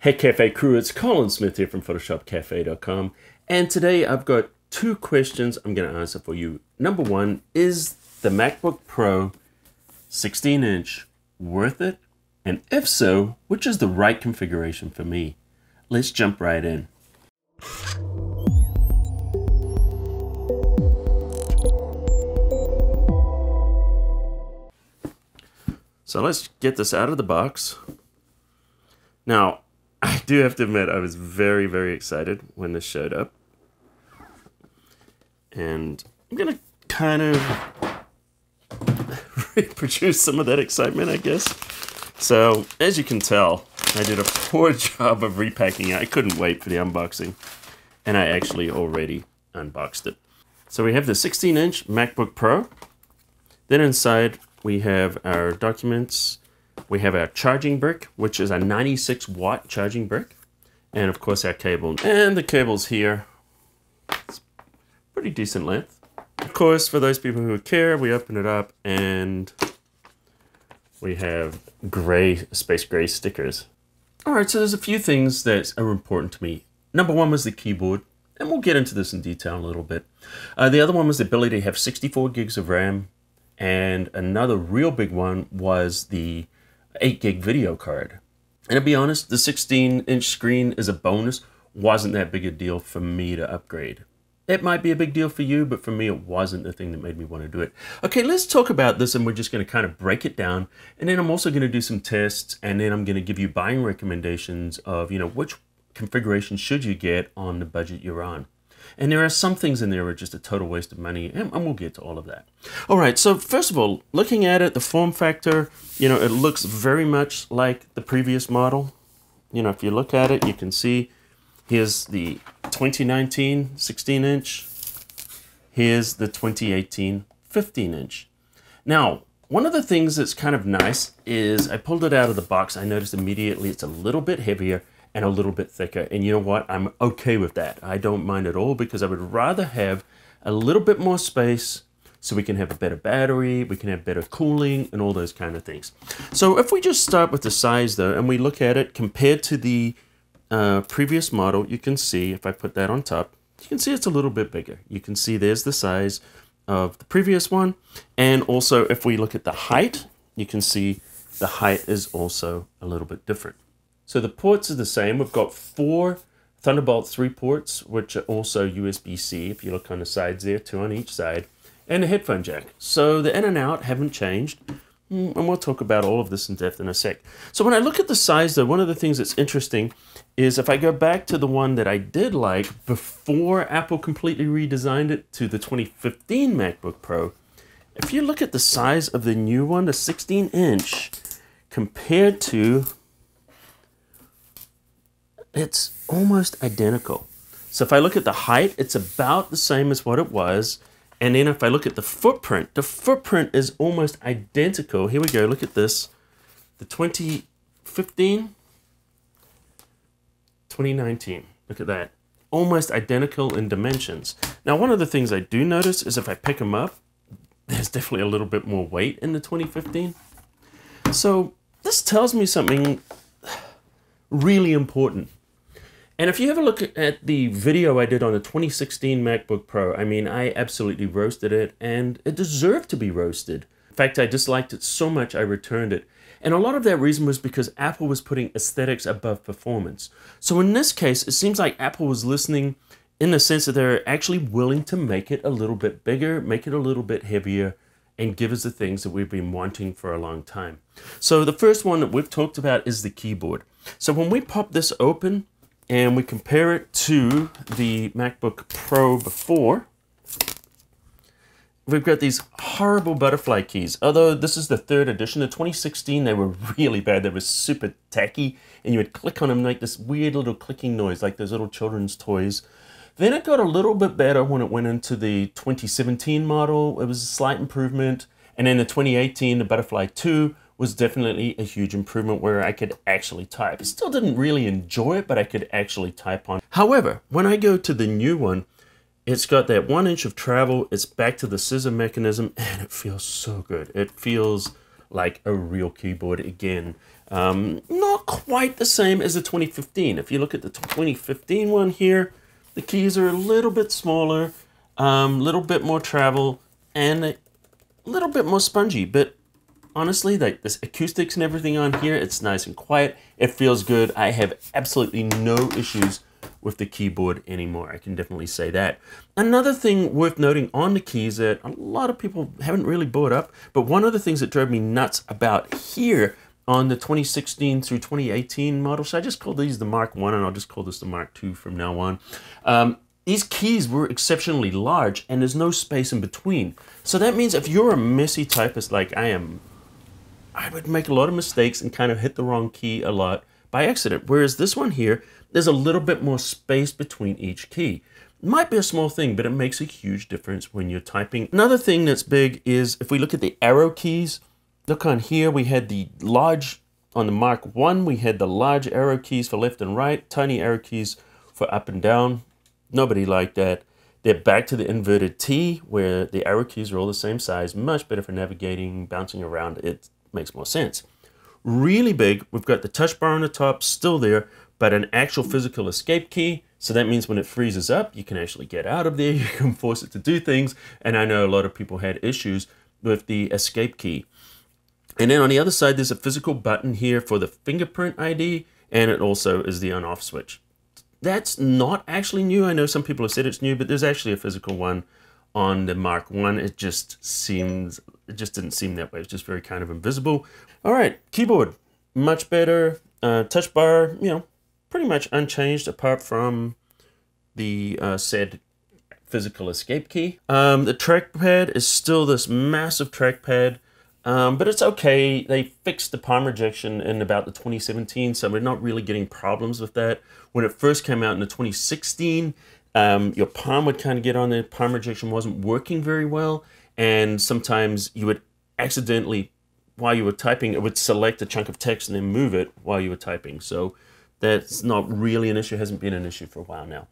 Hey Cafe crew, it's Colin Smith here from PhotoshopCafe.com, and today I've got two questions I'm going to answer for you. Number one, is the MacBook Pro 16 inch worth it? And if so, which is the right configuration for me? Let's jump right in. So let's get this out of the box. Now, do have to admit, I was very, very excited when this showed up. And I'm going to kind of reproduce some of that excitement, I guess. So, as you can tell, I did a poor job of repacking it. I couldn't wait for the unboxing. And I actually already unboxed it. So we have the 16-inch MacBook Pro. Then inside, we have our documents, we have our charging brick, which is a 96 watt charging brick. And of course our cable. And the cable's here. It's pretty decent length. Of course, for those people who care, we open it up and we have gray, space gray stickers. All right, so there's a few things that are important to me. Number one was the keyboard, and we'll get into this in detail in a little bit. Uh, the other one was the ability to have 64 gigs of RAM, and another real big one was the 8 gig video card. And to be honest, the 16 inch screen is a bonus. Wasn't that big a deal for me to upgrade. It might be a big deal for you, but for me, it wasn't the thing that made me want to do it. Okay, let's talk about this, and we're just going to kind of break it down. And then I'm also going to do some tests, and then I'm going to give you buying recommendations of, you know, which configuration should you get on the budget you're on. And there are some things in there that are just a total waste of money, and, and we'll get to all of that. All right, so first of all, looking at it, the form factor, you know, it looks very much like the previous model. You know, if you look at it, you can see here's the 2019 16 inch. Here's the 2018 15 inch. Now, one of the things that's kind of nice is I pulled it out of the box. I noticed immediately it's a little bit heavier and a little bit thicker. And you know what? I'm okay with that. I don't mind at all because I would rather have a little bit more space so we can have a better battery, we can have better cooling and all those kind of things. So if we just start with the size though, and we look at it compared to the uh, previous model, you can see, if I put that on top, you can see it's a little bit bigger. You can see there's the size of the previous one. And also if we look at the height, you can see the height is also a little bit different. So the ports are the same. We've got four Thunderbolt 3 ports, which are also USB-C, if you look on the sides there, two on each side, and a headphone jack. So the in and out haven't changed, mm, and we'll talk about all of this in depth in a sec. So when I look at the size, though, one of the things that's interesting is if I go back to the one that I did like before Apple completely redesigned it to the 2015 MacBook Pro, if you look at the size of the new one, the 16 inch, compared to it's almost identical. So if I look at the height, it's about the same as what it was. And then if I look at the footprint, the footprint is almost identical. Here we go, look at this. The 2015, 2019, look at that. Almost identical in dimensions. Now, one of the things I do notice is if I pick them up, there's definitely a little bit more weight in the 2015. So this tells me something really important. And if you have a look at the video I did on the 2016 MacBook Pro, I mean, I absolutely roasted it and it deserved to be roasted. In fact, I disliked it so much I returned it. And a lot of that reason was because Apple was putting aesthetics above performance. So in this case, it seems like Apple was listening in the sense that they're actually willing to make it a little bit bigger, make it a little bit heavier, and give us the things that we've been wanting for a long time. So the first one that we've talked about is the keyboard. So when we pop this open, and we compare it to the MacBook Pro before, we've got these horrible butterfly keys. Although this is the third edition, the 2016, they were really bad. They were super tacky, and you would click on them like this weird little clicking noise, like those little children's toys. Then it got a little bit better when it went into the 2017 model. It was a slight improvement. And then the 2018, the Butterfly 2, was definitely a huge improvement where I could actually type. Still didn't really enjoy it, but I could actually type on. However, when I go to the new one, it's got that one inch of travel, it's back to the scissor mechanism, and it feels so good. It feels like a real keyboard again. Um, not quite the same as the 2015. If you look at the 2015 one here, the keys are a little bit smaller, a um, little bit more travel, and a little bit more spongy. But honestly, like this acoustics and everything on here, it's nice and quiet. It feels good. I have absolutely no issues with the keyboard anymore. I can definitely say that. Another thing worth noting on the keys that a lot of people haven't really brought up, but one of the things that drove me nuts about here on the 2016 through 2018 model, so I just call these the Mark 1 and I'll just call this the Mark 2 from now on. Um, these keys were exceptionally large and there's no space in between. So that means if you're a messy typist like I am, I would make a lot of mistakes and kind of hit the wrong key a lot by accident. Whereas this one here, there's a little bit more space between each key. It might be a small thing, but it makes a huge difference when you're typing. Another thing that's big is if we look at the arrow keys, look on here, we had the large, on the Mark 1, we had the large arrow keys for left and right, tiny arrow keys for up and down. Nobody liked that. They're back to the inverted T, where the arrow keys are all the same size, much better for navigating, bouncing around. It makes more sense. Really big, we've got the touch bar on the top, still there, but an actual physical escape key. So that means when it freezes up, you can actually get out of there, you can force it to do things. And I know a lot of people had issues with the escape key. And then on the other side, there's a physical button here for the fingerprint ID, and it also is the on-off switch. That's not actually new. I know some people have said it's new, but there's actually a physical one on the Mark 1. It just seems, it just didn't seem that way. It's just very kind of invisible. All right, keyboard, much better. Uh, touch bar, you know, pretty much unchanged apart from the uh, said physical escape key. Um, the trackpad is still this massive trackpad, um, but it's okay. They fixed the palm rejection in about the 2017, so we're not really getting problems with that. When it first came out in the 2016, um, your palm would kind of get on there. Palm rejection wasn't working very well, and sometimes you would accidentally, while you were typing, it would select a chunk of text and then move it while you were typing. So that's not really an issue, hasn't been an issue for a while now.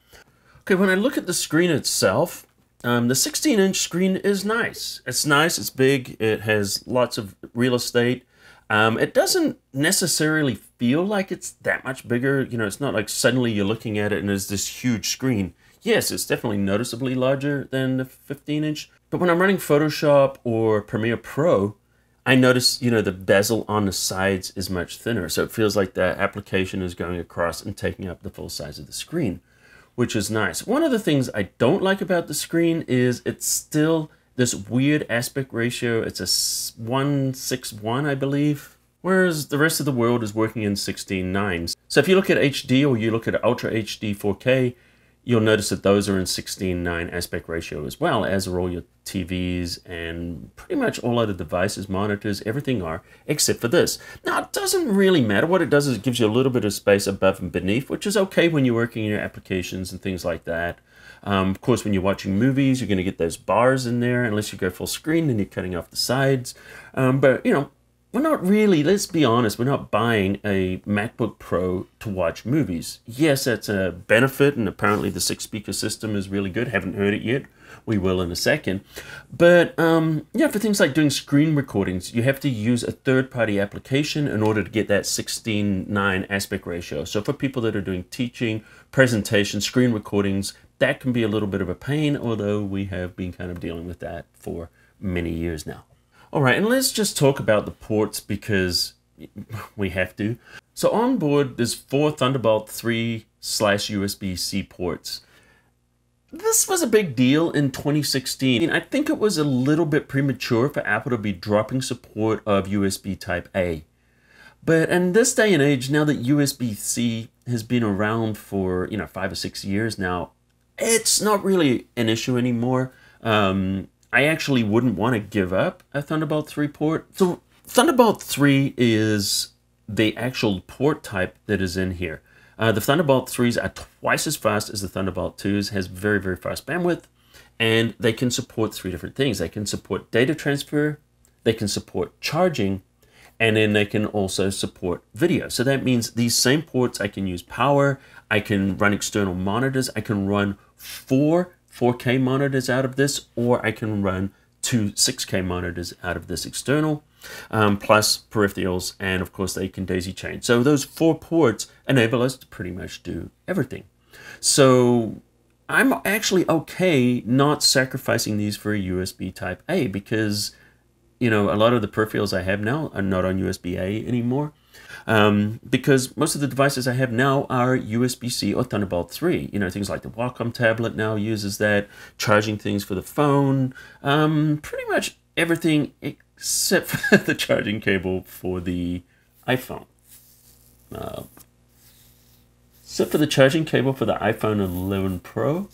Okay, when I look at the screen itself, um, the 16 inch screen is nice. It's nice, it's big, it has lots of real estate. Um, it doesn't necessarily feel like it's that much bigger. You know, it's not like suddenly you're looking at it and there's this huge screen. Yes, it's definitely noticeably larger than the 15 inch. But when I'm running Photoshop or Premiere Pro, I notice, you know, the bezel on the sides is much thinner. So it feels like the application is going across and taking up the full size of the screen, which is nice. One of the things I don't like about the screen is it's still this weird aspect ratio. It's a 161, I believe, whereas the rest of the world is working in 16.9. So if you look at HD or you look at Ultra HD 4K, you'll notice that those are in 16.9 aspect ratio as well, as are all your TVs and pretty much all other devices, monitors, everything are, except for this. Now, it doesn't really matter. What it does is it gives you a little bit of space above and beneath, which is okay when you're working in your applications and things like that. Um, of course, when you're watching movies, you're going to get those bars in there, unless you go full screen and you're cutting off the sides. Um, but, you know, we're not really, let's be honest, we're not buying a MacBook Pro to watch movies. Yes, that's a benefit, and apparently the six speaker system is really good. Haven't heard it yet. We will in a second. But um, yeah, for things like doing screen recordings, you have to use a third party application in order to get that 16:9 aspect ratio. So for people that are doing teaching, presentation, screen recordings, that can be a little bit of a pain, although we have been kind of dealing with that for many years now. All right, and let's just talk about the ports because we have to. So on board, there's four Thunderbolt 3 slash USB-C ports. This was a big deal in 2016. I think it was a little bit premature for Apple to be dropping support of USB Type A. But in this day and age, now that USB-C has been around for, you know, five or six years now, it's not really an issue anymore. Um, I actually wouldn't want to give up a Thunderbolt 3 port. So Thunderbolt 3 is the actual port type that is in here. Uh, the Thunderbolt 3s are twice as fast as the Thunderbolt 2s, has very, very fast bandwidth, and they can support three different things. They can support data transfer, they can support charging, and then they can also support video. So that means these same ports, I can use power, I can run external monitors, I can run four 4K monitors out of this, or I can run two 6K monitors out of this external. um, plus peripherals, and of course they can daisy chain. So those four ports enable us to pretty much do everything. So I'm actually okay not sacrificing these for a USB Type A because, you know, a lot of the peripherals I have now are not on USB A anymore. Um, because most of the devices I have now are USB-C or Thunderbolt 3. You know, things like the Wacom tablet now uses that, charging things for the phone, um, pretty much everything except for the charging cable for the iPhone. Uh, except for the charging cable for the iPhone 11 Pro.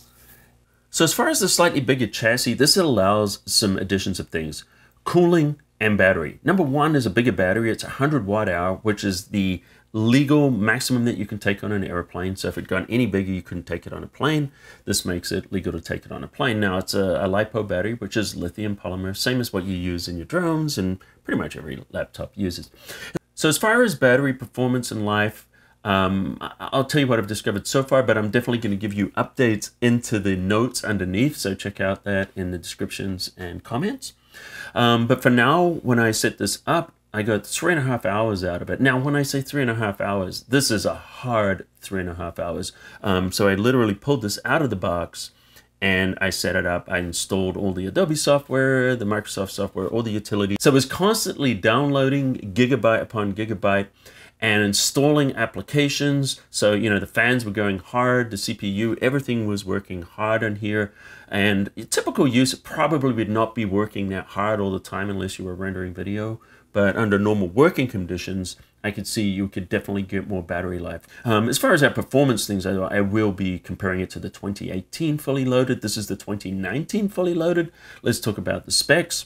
So as far as the slightly bigger chassis, this allows some additions of things. Cooling and battery. Number one is a bigger battery. It's 100 watt hour, which is the legal maximum that you can take on an airplane. So if it got any bigger, you couldn't take it on a plane. This makes it legal to take it on a plane. Now it's a, a LiPo battery, which is lithium polymer, same as what you use in your drones and pretty much every laptop uses. So as far as battery performance and life, um, I'll tell you what I've discovered so far, but I'm definitely going to give you updates into the notes underneath. So check out that in the descriptions and comments. Um, but for now, when I set this up, I got three and a half hours out of it. Now, when I say three and a half hours, this is a hard three and a half hours. Um, so I literally pulled this out of the box and I set it up. I installed all the Adobe software, the Microsoft software, all the utilities. So it was constantly downloading gigabyte upon gigabyte and installing applications. So, you know, the fans were going hard, the CPU, everything was working hard on here. And typical use probably would not be working that hard all the time unless you were rendering video. But under normal working conditions, I could see you could definitely get more battery life. Um, as far as our performance things, I, I will be comparing it to the 2018 fully loaded. This is the 2019 fully loaded. Let's talk about the specs.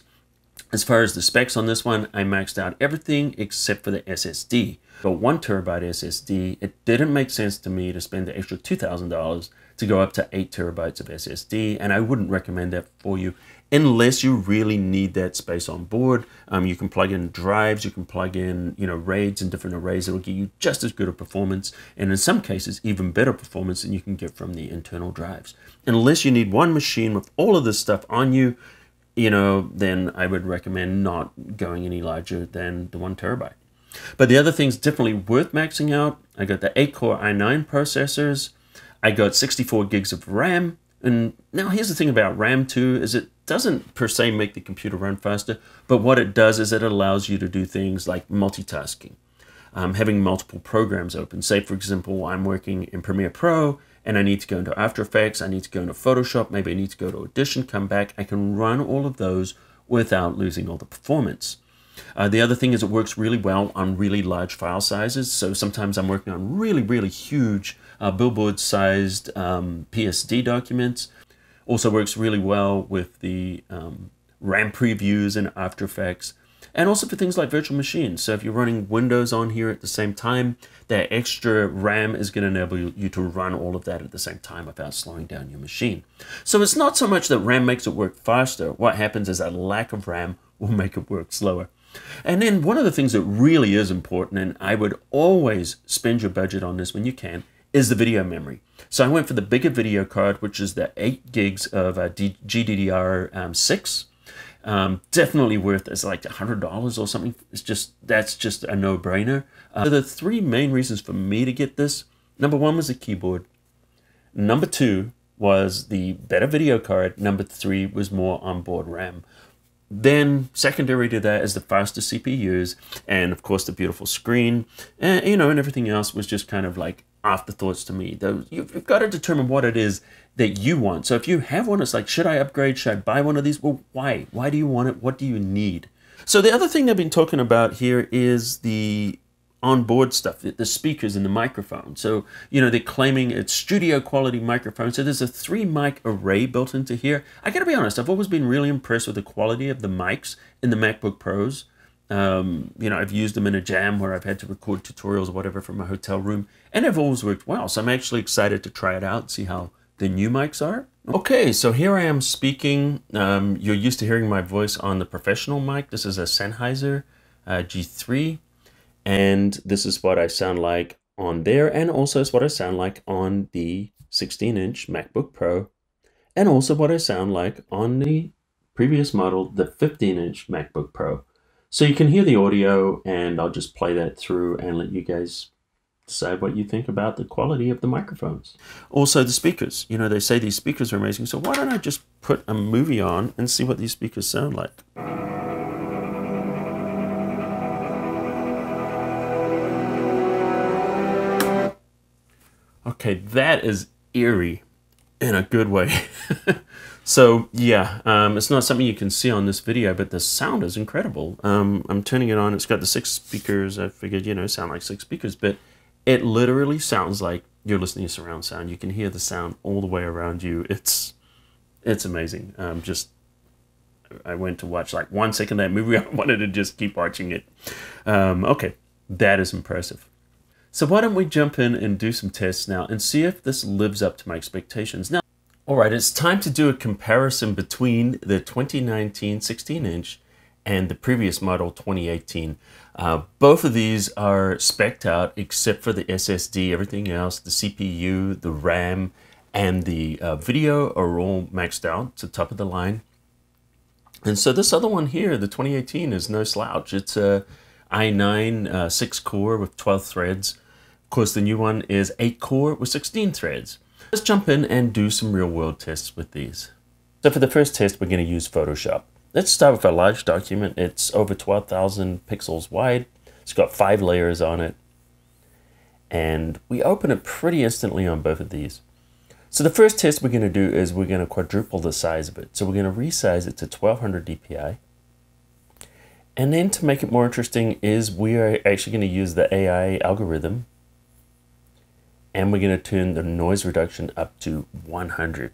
As far as the specs on this one, I maxed out everything except for the SSD but one terabyte SSD, it didn't make sense to me to spend the extra $2,000 to go up to eight terabytes of SSD, and I wouldn't recommend that for you unless you really need that space on board. Um, you can plug in drives, you can plug in, you know, RAIDs and different arrays that'll give you just as good a performance, and in some cases, even better performance than you can get from the internal drives. Unless you need one machine with all of this stuff on you, you know, then I would recommend not going any larger than the one terabyte. But the other things definitely worth maxing out. I got the 8 core i9 processors. I got 64 gigs of RAM. And now here's the thing about RAM too, is it doesn't per se make the computer run faster, but what it does is it allows you to do things like multitasking. Um, having multiple programs open. Say, for example, I'm working in Premiere Pro and I need to go into After Effects, I need to go into Photoshop, maybe I need to go to Audition, come back. I can run all of those without losing all the performance. Uh, the other thing is it works really well on really large file sizes. So sometimes I'm working on really, really huge uh, billboard-sized um, PSD documents. Also works really well with the um, RAM previews and After Effects. And also for things like virtual machines. So if you're running Windows on here at the same time, that extra RAM is going to enable you to run all of that at the same time without slowing down your machine. So it's not so much that RAM makes it work faster. What happens is a lack of RAM will make it work slower. And then one of the things that really is important, and I would always spend your budget on this when you can, is the video memory. So I went for the bigger video card, which is the 8 gigs of uh, GDDR6. Um, um, definitely worth it's like $100 or something. It's just, that's just a no-brainer. Uh, the three main reasons for me to get this, number one was the keyboard. Number two was the better video card. Number three was more onboard RAM. Then secondary to that is the faster CPUs and of course the beautiful screen and you know and everything else was just kind of like afterthoughts to me. You've got to determine what it is that you want. So if you have one, it's like, should I upgrade? Should I buy one of these? Well, why? Why do you want it? What do you need? So the other thing I've been talking about here is the onboard stuff, the speakers and the microphone. So, you know, they're claiming it's studio quality microphone. So there's a three mic array built into here. I gotta be honest, I've always been really impressed with the quality of the mics in the MacBook Pros. Um, you know, I've used them in a jam where I've had to record tutorials or whatever from my hotel room, and they've always worked well. So I'm actually excited to try it out and see how the new mics are. Okay, so here I am speaking. Um, you're used to hearing my voice on the professional mic. This is a Sennheiser uh, G3 and this is what I sound like on there, and also is what I sound like on the 16 inch MacBook Pro, and also what I sound like on the previous model, the 15 inch MacBook Pro. So you can hear the audio, and I'll just play that through and let you guys decide what you think about the quality of the microphones. Also, the speakers. You know, they say these speakers are amazing, so why don't I just put a movie on and see what these speakers sound like? Okay, that is eerie in a good way. so yeah, um, it's not something you can see on this video, but the sound is incredible. Um, I'm turning it on. It's got the six speakers. I figured, you know, sound like six speakers, but it literally sounds like you're listening to surround sound. You can hear the sound all the way around you. It's it's amazing. Um, just I went to watch like one second of that movie. I wanted to just keep watching it. Um, okay, that is impressive. So why don't we jump in and do some tests now and see if this lives up to my expectations. Now, all right, it's time to do a comparison between the 2019 16 inch and the previous model 2018. Uh, both of these are specced out except for the SSD, everything else, the CPU, the RAM, and the uh, video are all maxed out to top of the line. And so this other one here, the 2018, is no slouch. It's a i9 uh, 6 core with 12 threads. Of course, the new one is 8 core with 16 threads. Let's jump in and do some real world tests with these. So for the first test, we're going to use Photoshop. Let's start with a large document. It's over 12,000 pixels wide. It's got five layers on it. And we open it pretty instantly on both of these. So the first test we're going to do is we're going to quadruple the size of it. So we're going to resize it to 1200 dpi. And then to make it more interesting is we are actually going to use the AI algorithm and we're going to turn the noise reduction up to 100.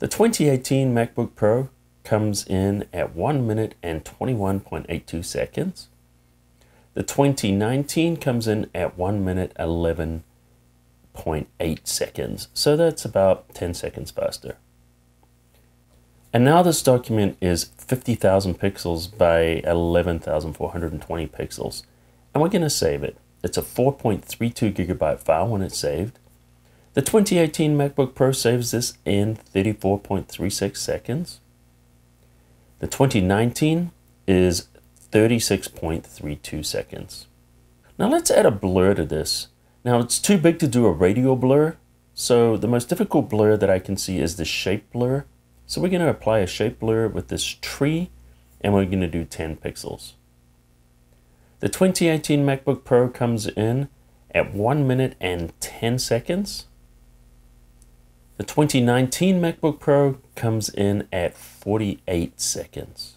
The 2018 MacBook Pro comes in at 1 minute and 21.82 seconds. The 2019 comes in at 1 minute 11.8 seconds. So that's about 10 seconds faster. And now this document is 50,000 pixels by 11,420 pixels. And we're going to save it. It's a 4.32 gigabyte file when it's saved. The 2018 MacBook Pro saves this in 34.36 seconds. The 2019 is 36.32 seconds. Now let's add a blur to this. Now it's too big to do a radial blur, so the most difficult blur that I can see is the shape blur. So we're going to apply a shape blur with this tree, and we're going to do 10 pixels. The 2018 MacBook Pro comes in at 1 minute and 10 seconds. The 2019 MacBook Pro comes in at 48 seconds.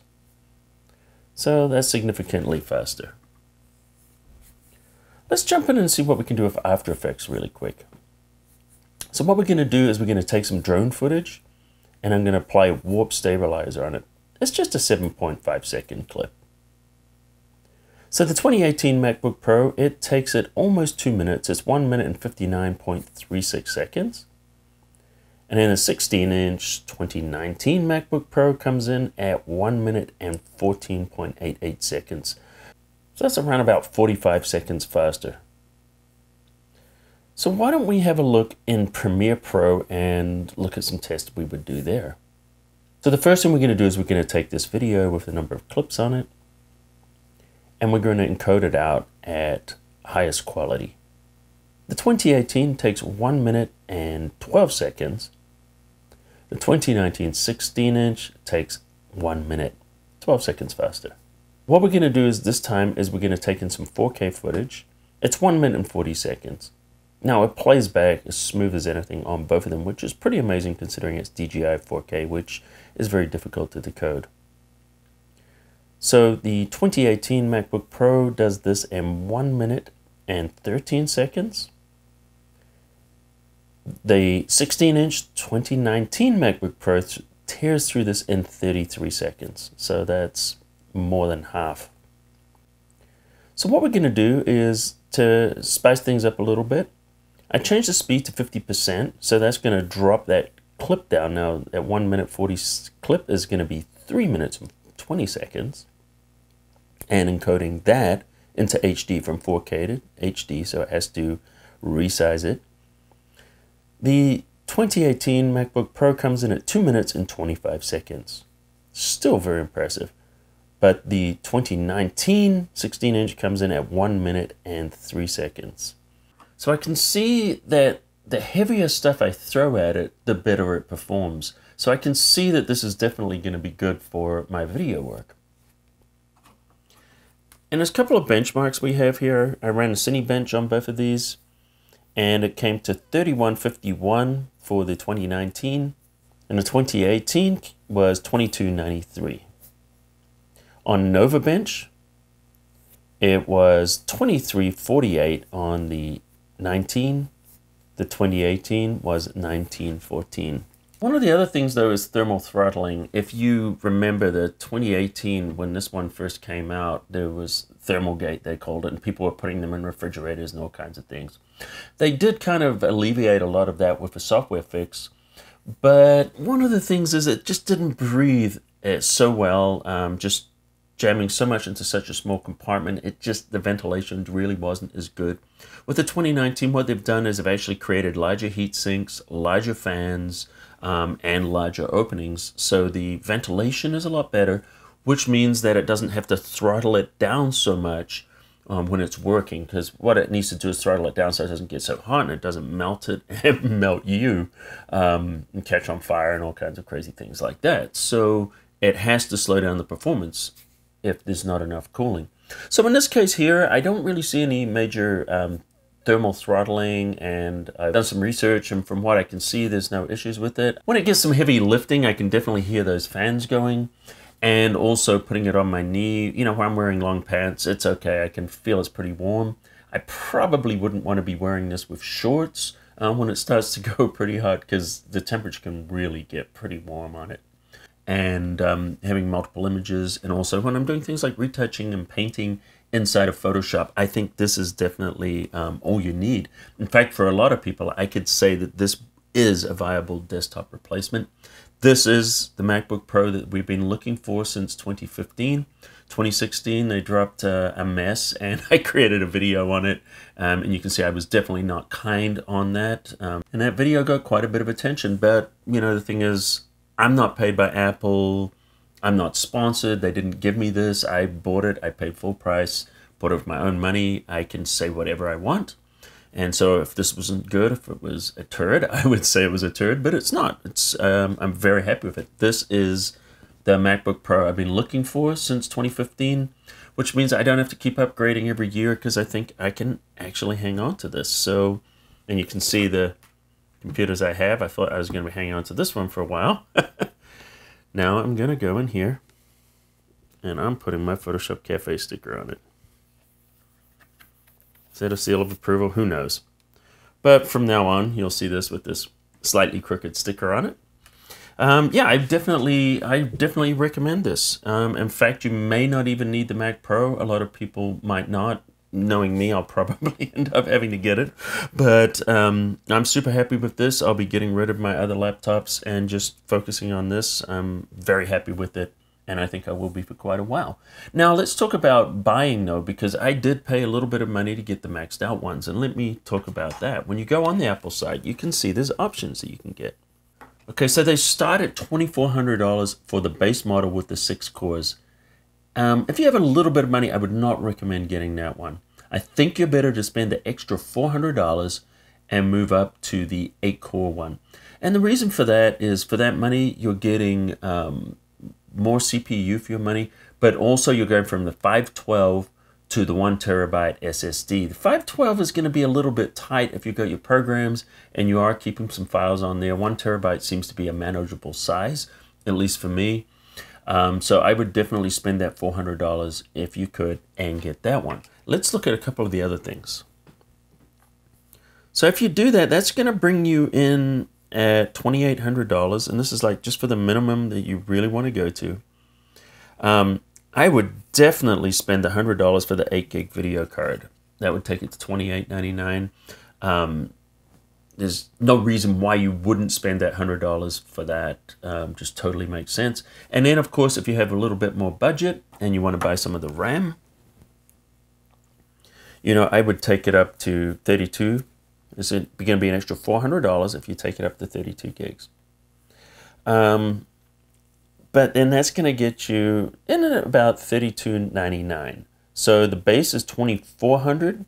So that's significantly faster. Let's jump in and see what we can do with After Effects really quick. So what we're going to do is we're going to take some drone footage and I'm going to apply warp stabilizer on it. It's just a 7.5 second clip. So the 2018 MacBook Pro, it takes it almost two minutes. It's one minute and 59.36 seconds. And then the 16 inch 2019 MacBook Pro comes in at 1 minute and 14.88 seconds. So that's around about 45 seconds faster. So why don't we have a look in Premiere Pro and look at some tests we would do there. So the first thing we're going to do is we're going to take this video with a number of clips on it and we're going to encode it out at highest quality. The 2018 takes 1 minute and 12 seconds. The 2019 16 inch takes 1 minute, 12 seconds faster. What we're going to do is this time is we're going to take in some 4K footage. It's 1 minute and 40 seconds. Now it plays back as smooth as anything on both of them, which is pretty amazing considering it's DJI 4K, which is very difficult to decode. So the 2018 MacBook Pro does this in 1 minute and 13 seconds. The 16 inch 2019 MacBook Pro tears through this in 33 seconds. So that's more than half. So what we're going to do is to spice things up a little bit. I changed the speed to 50%, so that's going to drop that clip down now. At 1 minute 40 clip is going to be 3 minutes and 20 seconds and encoding that into HD from 4K to HD, so it has to resize it. The 2018 MacBook Pro comes in at 2 minutes and 25 seconds. Still very impressive. but the 2019 16 inch comes in at 1 minute and 3 seconds. So I can see that the heavier stuff I throw at it, the better it performs. So I can see that this is definitely going to be good for my video work. And there's a couple of benchmarks we have here. I ran a Cinebench on both of these, and it came to 3151 for the 2019, and the 2018 was 2293. On NovaBench, it was 2348 on the 19. The 2018 was 1914. One of the other things though is thermal throttling. If you remember the 2018 when this one first came out, there was Thermalgate they called it, and people were putting them in refrigerators and all kinds of things. They did kind of alleviate a lot of that with a software fix, but one of the things is it just didn't breathe eh, so well. Um, just jamming so much into such a small compartment, it just the ventilation really wasn't as good. With the 2019, what they've done is they've actually created larger heat sinks, larger fans um, and larger openings. So the ventilation is a lot better, which means that it doesn't have to throttle it down so much um, when it's working. Because what it needs to do is throttle it down so it doesn't get so hot and it doesn't melt it and melt you um, and catch on fire and all kinds of crazy things like that. So it has to slow down the performance if there's not enough cooling. So in this case here, I don't really see any major um, thermal throttling and I've done some research and from what I can see there's no issues with it. When it gets some heavy lifting I can definitely hear those fans going and also putting it on my knee, you know, when I'm wearing long pants, it's okay. I can feel it's pretty warm. I probably wouldn't want to be wearing this with shorts um, when it starts to go pretty hot because the temperature can really get pretty warm on it. And um, having multiple images and also when I'm doing things like retouching and painting inside of Photoshop, I think this is definitely um, all you need. In fact, for a lot of people, I could say that this is a viable desktop replacement. This is the MacBook Pro that we've been looking for since 2015. 2016, they dropped uh, a mess, and I created a video on it. Um, and you can see I was definitely not kind on that. Um, and that video got quite a bit of attention. But, you know, the thing is, I'm not paid by Apple. I'm not sponsored. They didn't give me this. I bought it. I paid full price. Bought it with my own money. I can say whatever I want. And so if this wasn't good, if it was a turd, I would say it was a turd, but it's not. It's um, I'm very happy with it. This is the MacBook Pro I've been looking for since 2015, which means I don't have to keep upgrading every year because I think I can actually hang on to this. So, and you can see the computers I have. I thought I was going to be hanging on to this one for a while. Now I'm going to go in here and I'm putting my Photoshop Cafe sticker on it. Is that a seal of approval? Who knows? But from now on, you'll see this with this slightly crooked sticker on it. Um, yeah, I definitely, I definitely recommend this. Um, in fact, you may not even need the Mac Pro. A lot of people might not knowing me, I'll probably end up having to get it. But um, I'm super happy with this. I'll be getting rid of my other laptops and just focusing on this. I'm very happy with it. And I think I will be for quite a while. Now, let's talk about buying, though, because I did pay a little bit of money to get the maxed out ones. And let me talk about that. When you go on the Apple side, you can see there's options that you can get. Okay, so they start at $2,400 for the base model with the six cores. Um, if you have a little bit of money, I would not recommend getting that one. I think you're better to spend the extra $400 and move up to the 8 core one. And the reason for that is for that money, you're getting um, more CPU for your money, but also you're going from the 512 to the one terabyte SSD. The 512 is going to be a little bit tight if you've got your programs and you are keeping some files on there. One terabyte seems to be a manageable size, at least for me. Um, so I would definitely spend that $400 if you could and get that one. Let's look at a couple of the other things. So if you do that, that's going to bring you in at $2,800. And this is like just for the minimum that you really want to go to. Um, I would definitely spend $100 for the 8 gig video card. That would take it to $28.99. Um, there's no reason why you wouldn't spend that hundred dollars for that. Um, just totally makes sense. And then, of course, if you have a little bit more budget and you want to buy some of the RAM, you know, I would take it up to 32. It's going to be an extra $400 if you take it up to 32 gigs. Um, but then that's going to get you in at about $32.99. So the base is 2400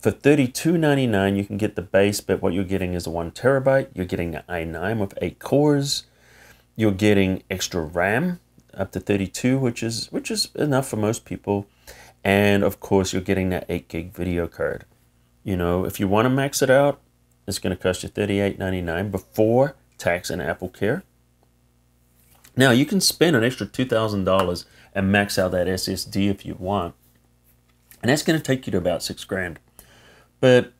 For $32.99, you can get the base, but what you're getting is a one terabyte. You're getting the i9 with eight cores. You're getting extra RAM up to 32, which is which is enough for most people. And of course, you're getting that 8 gig video card. You know, if you want to max it out, it's going to cost you $38.99 before tax and Apple Care. Now, you can spend an extra $2,000 and max out that SSD if you want. And that's going to take you to about six grand. But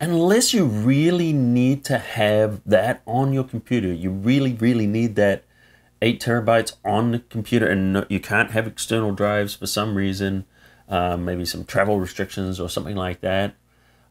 unless you really need to have that on your computer, you really, really need that eight terabytes on the computer and you can't have external drives for some reason, um, maybe some travel restrictions or something like that.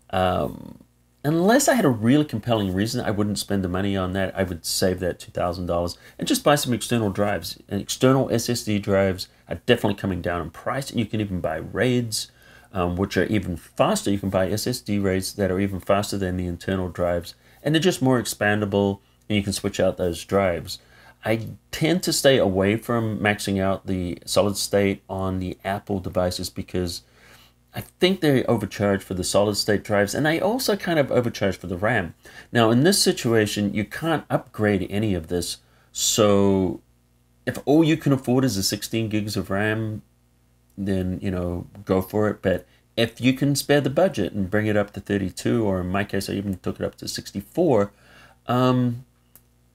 Um, unless I had a really compelling reason, I wouldn't spend the money on that. I would save that $2,000 and just buy some external drives. And external SSD drives are definitely coming down in price. And you can even buy RAIDs, um, which are even faster. You can buy SSD RAIDs that are even faster than the internal drives. And they're just more expandable and you can switch out those drives. I tend to stay away from maxing out the solid state on the Apple devices because – I think they overcharge for the solid state drives, and they also kind of overcharge for the RAM. Now, in this situation, you can't upgrade any of this. So, if all you can afford is a 16 gigs of RAM, then you know go for it. But if you can spare the budget and bring it up to 32, or in my case, I even took it up to 64, um,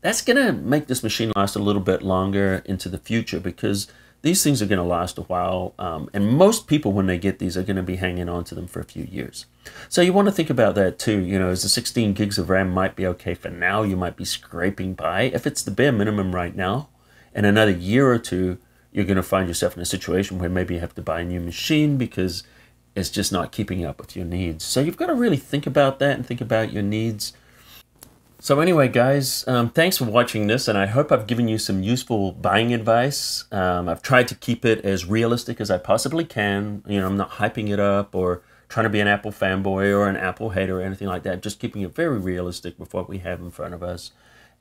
that's gonna make this machine last a little bit longer into the future because these things are going to last a while, um, and most people, when they get these, are going to be hanging on to them for a few years. So you want to think about that too. You know, as the 16 gigs of RAM might be okay for now, you might be scraping by. If it's the bare minimum right now, in another year or two, you're going to find yourself in a situation where maybe you have to buy a new machine because it's just not keeping up with your needs. So you've got to really think about that and think about your needs so anyway, guys, um, thanks for watching this, and I hope I've given you some useful buying advice. Um, I've tried to keep it as realistic as I possibly can. You know, I'm not hyping it up or trying to be an Apple fanboy or an Apple hater or anything like that. Just keeping it very realistic with what we have in front of us.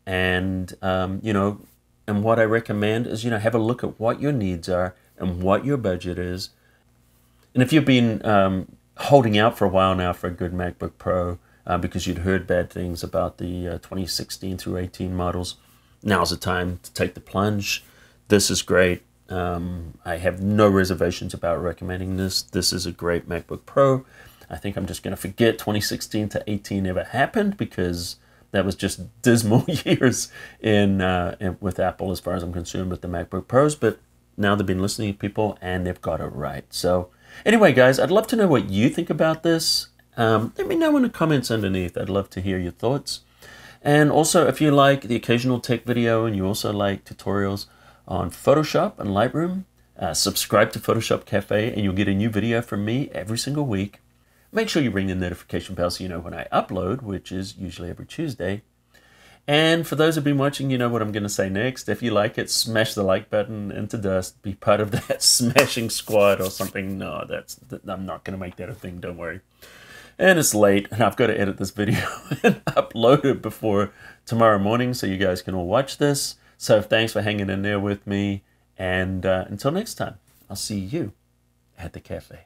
And, um, you know, and what I recommend is, you know, have a look at what your needs are and what your budget is. And if you've been um, holding out for a while now for a good MacBook Pro, uh, because you'd heard bad things about the uh, 2016 through 18 models. Now's the time to take the plunge. This is great. Um, I have no reservations about recommending this. This is a great MacBook Pro. I think I'm just going to forget 2016 to 18 ever happened because that was just dismal years in, uh, in, with Apple as far as I'm concerned with the MacBook Pros. But now they've been listening to people and they've got it right. So anyway, guys, I'd love to know what you think about this. Um, let me know in the comments underneath. I'd love to hear your thoughts. And also, if you like the occasional tech video and you also like tutorials on Photoshop and Lightroom, uh, subscribe to Photoshop Cafe and you'll get a new video from me every single week. Make sure you ring the notification bell so you know when I upload, which is usually every Tuesday. And for those who've been watching, you know what I'm going to say next. If you like it, smash the like button into dust. Be part of that smashing squad or something. No, that's I'm not going to make that a thing. Don't worry and it's late and I've got to edit this video and upload it before tomorrow morning so you guys can all watch this. So thanks for hanging in there with me and uh, until next time, I'll see you at the cafe.